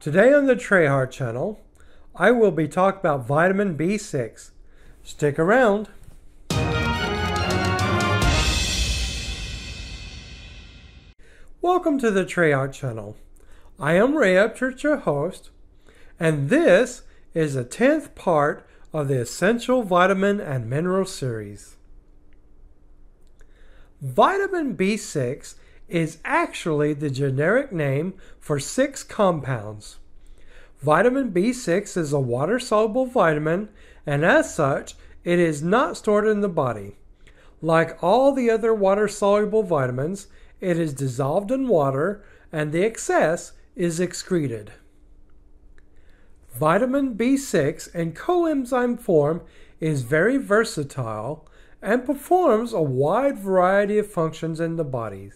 Today on the Traeheart channel, I will be talking about vitamin B6. Stick around. Welcome to the Traeheart channel. I am Ray Upchurch, your host, and this is the 10th part of the Essential Vitamin and Mineral series. Vitamin B6 is actually the generic name for six compounds. Vitamin B6 is a water soluble vitamin, and as such, it is not stored in the body. Like all the other water soluble vitamins, it is dissolved in water and the excess is excreted. Vitamin B6 in coenzyme form is very versatile and performs a wide variety of functions in the body.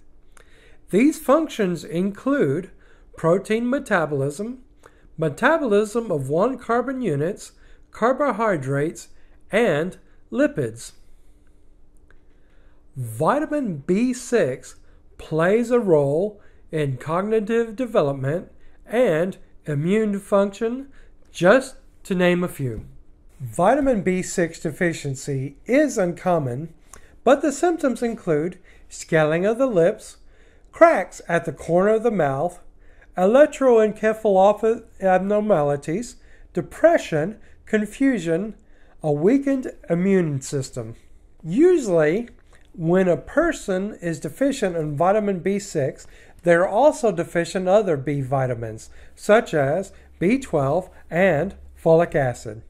These functions include protein metabolism, metabolism of one carbon units, carbohydrates, and lipids. Vitamin B6 plays a role in cognitive development and immune function, just to name a few. Vitamin B6 deficiency is uncommon, but the symptoms include scaling of the lips, cracks at the corner of the mouth, electroencephalopathy abnormalities, depression, confusion, a weakened immune system. Usually, when a person is deficient in vitamin B6, they're also deficient in other B vitamins, such as B12 and folic acid.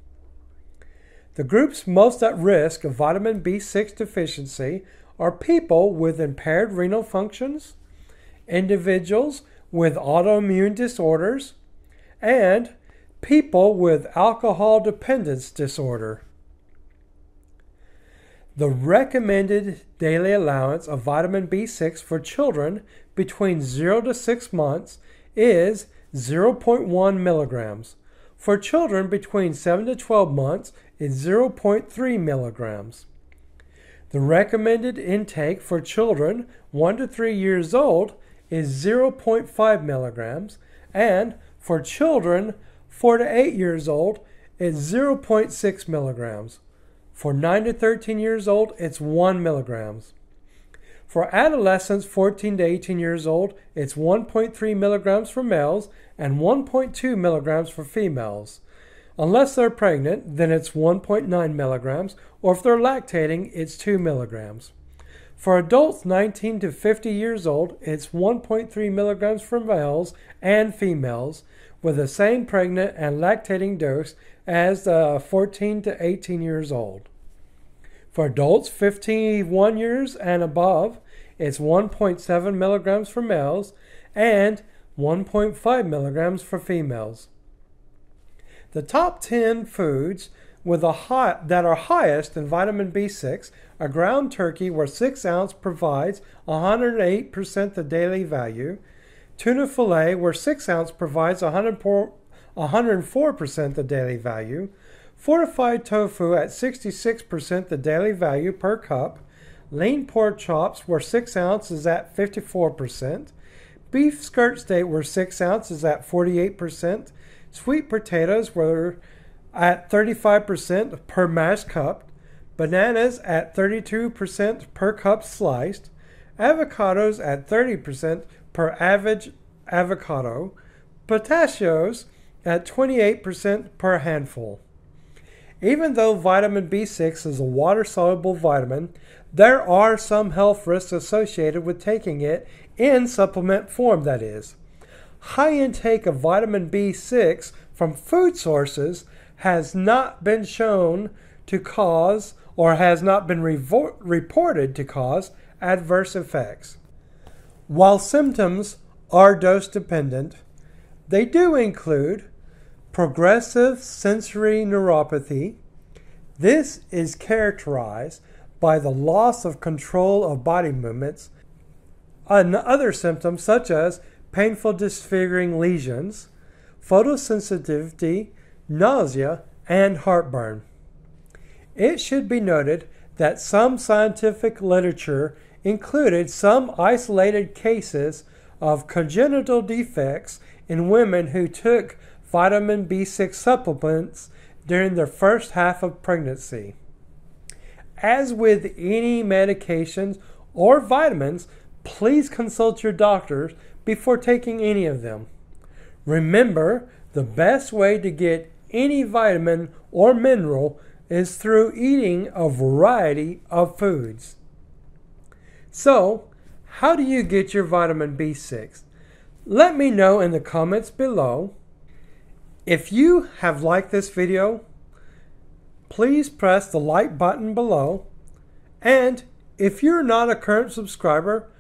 The groups most at risk of vitamin B6 deficiency are people with impaired renal functions, individuals with autoimmune disorders, and people with alcohol dependence disorder. The recommended daily allowance of vitamin B6 for children between 0 to 6 months is 0.1 milligrams. For children between 7 to 12 months is 0.3 milligrams. The recommended intake for children 1 to 3 years old is 0.5 milligrams, and for children 4 to 8 years old is 0.6 milligrams. For 9 to 13 years old, it's 1 milligrams. For adolescents 14 to 18 years old, it's 1.3 milligrams for males and 1.2 milligrams for females. Unless they're pregnant, then it's 1.9 milligrams, or if they're lactating, it's 2 milligrams. For adults 19 to 50 years old, it's 1.3 milligrams for males and females, with the same pregnant and lactating dose as the 14 to 18 years old. For adults 51 years and above, it's 1.7 milligrams for males and 1.5 milligrams for females. The top 10 foods with a high, that are highest in vitamin B6 a ground turkey, where 6 ounce provides 108% the daily value, tuna fillet, where 6 ounce provides 104% the daily value, fortified tofu at 66% the daily value per cup, lean pork chops, where 6 ounce is at 54%, beef skirt steak, where 6 ounce is at 48%, sweet potatoes, were at 35% per mashed cup, bananas at 32% per cup sliced, avocados at 30% per average avocado, pistachios at 28% per handful. Even though vitamin B6 is a water soluble vitamin, there are some health risks associated with taking it in supplement form, that is. High intake of vitamin B6 from food sources has not been shown to cause or has not been revo- reported to cause adverse effects. While symptoms are dose dependent, they do include progressive sensory neuropathy. This is characterized by the loss of control of body movements and other symptoms such as painful disfiguring lesions, photosensitivity, nausea, and heartburn. It should be noted that some scientific literature included some isolated cases of congenital defects in women who took vitamin B6 supplements during their first half of pregnancy. As with any medications or vitamins, please consult your doctors before taking any of them. Remember, the best way to get any vitamin or mineral is through eating a variety of foods. So, how do you get your vitamin B6? Let me know in the comments below. If you have liked this video, please press the like button below. And if you're not a current subscriber,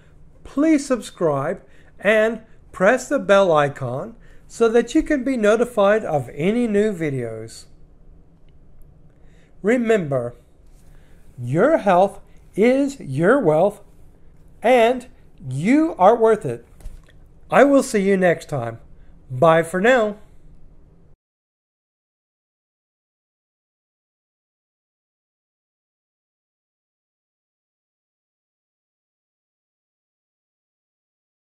please subscribe and press the bell icon so that you can be notified of any new videos. Remember, your health is your wealth and you are worth it. I will see you next time. Bye for now.